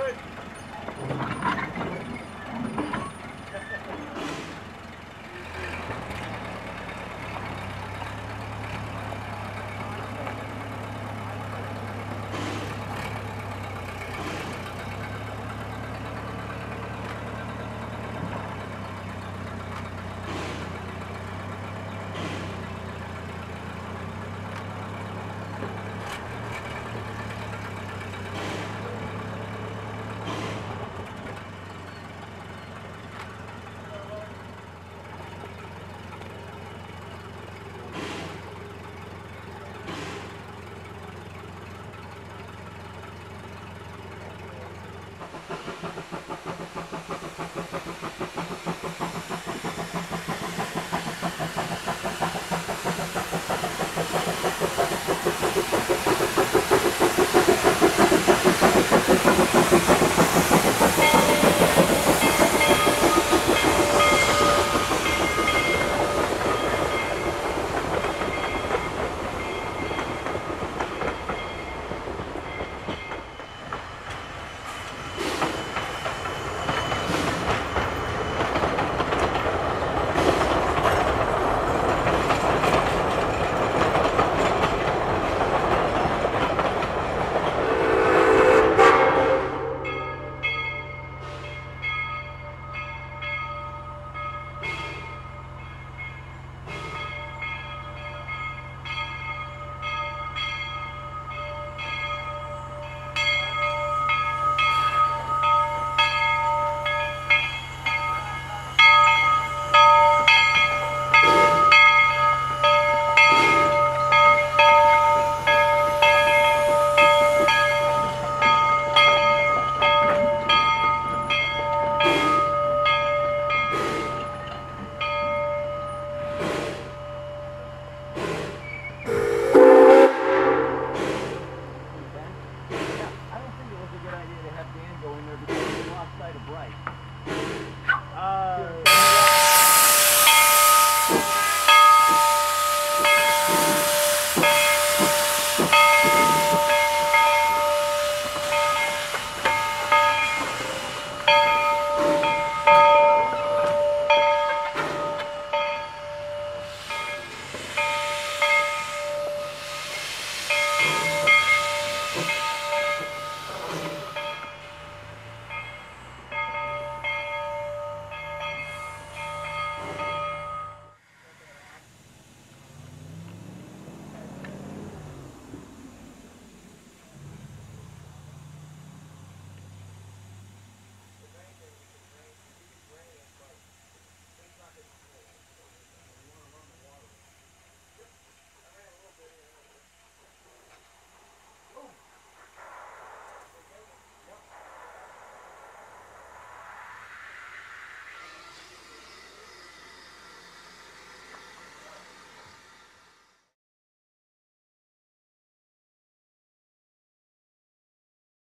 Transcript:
Good.